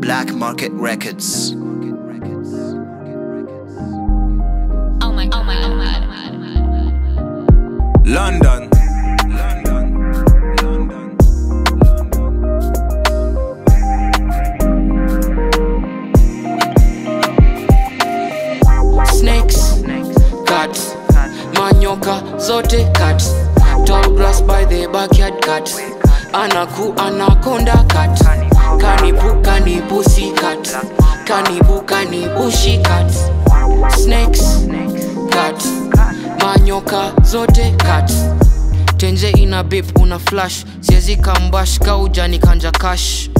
Black Market Records. Oh my, oh my, oh my. London. London. London. snakes cut manyoka zote cut tall grass by the backyard cut anaku anakonda kat kanibu kanibu sikat kanibu kanibu shikat snakes kat manyoka zote kat tenje ina bip una flash. Siezi kambash kaujani kanja kash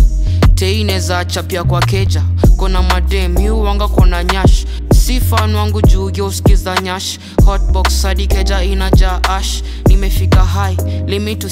teineza chapia kwa keja. Kona madem yu wanga kona nyash. Sifan wangu juu geuskiza nyash. Hotbox hadi keja inaja ash. Nimefika hai limit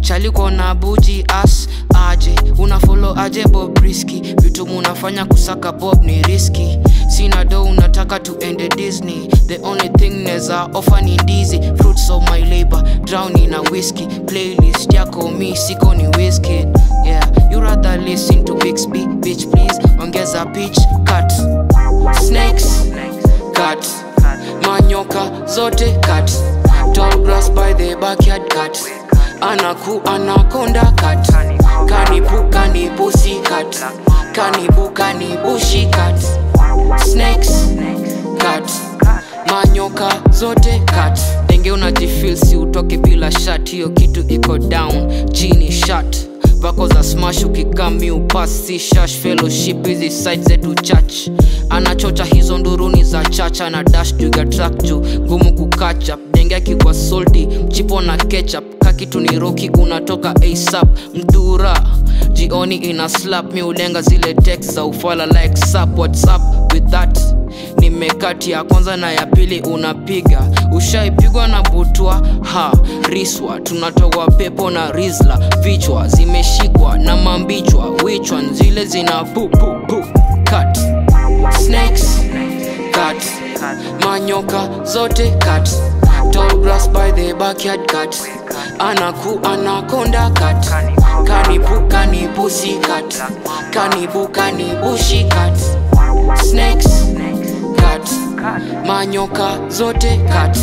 chali na buji as aje. Una follow aje bob riski vitu munafanya kusaka bob ni riski sina do unataka tuende disney. The only thing neza offer ni ndizi. Fruits of my labor drown in a whiskey. Playlist yako mi siko ni whiskey. Yeah you rather listen to bixby. Bitch please ongeza pitch cut. Snakes cut. Manyoka zote cut. Tall grass by the backyard cut anaku anakonda kat kanibu kanibusi cut. Kanibu kanibushi kat snakes kat manyoka zote kat denge unajifil si utoke bila shat hiyo kitu iko down. Chini shat vako za smash ukikami upas si shash. Fellowship hizi site zetu church. Anachocha hizo nduruni za chacha na dash juga track juu. Ngumu kukacha denge akikwa salty mchipo na ketchup kakitu ni roki unatoka asap mdura jioni ina slap. Mi ulenga zile text za ufala like sap whatsapp with that? Nimekati ya kwanza na ya pili unapiga. Ushaipigwa na butwa ha riswa. Tunatoa pepo na rizla. Vichwa zimeshikwa na mambichwa. Wichwa zile zina cut. Snakes. Cut. Manyoka zote cut tall grass by the backyard cat anaku anaconda cat kanibu kanibusi cat kanibu kanibushi cat snakes cat manyoka zote cut